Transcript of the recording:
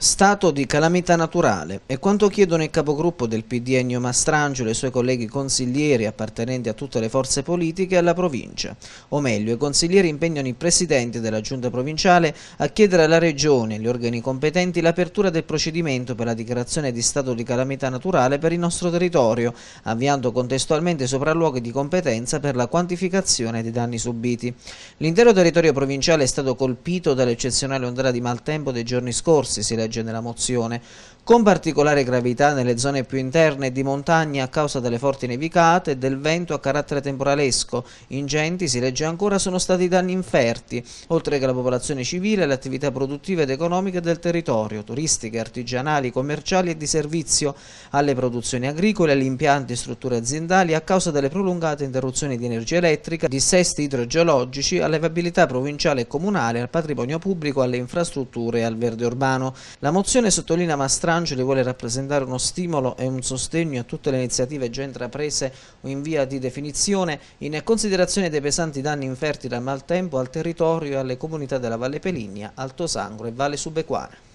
Stato di calamità naturale è quanto chiedono il capogruppo del PD Ennio Mastrangelo e i suoi colleghi consiglieri appartenenti a tutte le forze politiche alla provincia. O meglio, i consiglieri impegnano i presidenti della giunta provinciale a chiedere alla regione e agli organi competenti l'apertura del procedimento per la dichiarazione di stato di calamità naturale per il nostro territorio, avviando contestualmente sopralluoghi di competenza per la quantificazione dei danni subiti. L'intero territorio provinciale è stato colpito dall'eccezionale ondata di maltempo dei giorni scorsi, si legge legge nella mozione, con particolare gravità nelle zone più interne di montagna a causa delle forti nevicate e del vento a carattere temporalesco. Ingenti, si legge ancora, sono stati danni inferti, oltre che la popolazione civile le attività produttive ed economiche del territorio, turistiche, artigianali, commerciali e di servizio, alle produzioni agricole, agli impianti e strutture aziendali a causa delle prolungate interruzioni di energia elettrica, dissesti idrogeologici, alle viabilità provinciale e comunale, al patrimonio pubblico, alle infrastrutture e al verde urbano. La mozione sottolinea Mastrangeli vuole rappresentare uno stimolo e un sostegno a tutte le iniziative già intraprese o in via di definizione in considerazione dei pesanti danni inferti dal maltempo al territorio e alle comunità della Valle Peligna, Alto Sangro e Valle Subequana.